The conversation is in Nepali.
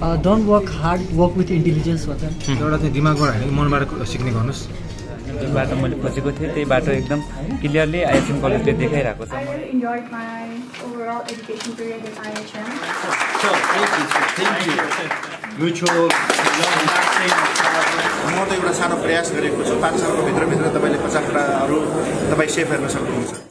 Don't work hard work with intelligence भन्छ एउटा चाहिँ दिमागबाट होइन मनबाट सिक्ने गर्नुहोस्। जुन बाटो मैले खोजेको थिएँ त्यही बाटो एकदम क्लियरली आइएसएम कलेजले देखाइरहेको छ। म त एउटा सानो प्रयास गरेको छु। पाँच सालको भित्रभित्र तपाईँले पचासवटाहरू तपाईँ सेफ हेर्न सक्नुहुन्छ।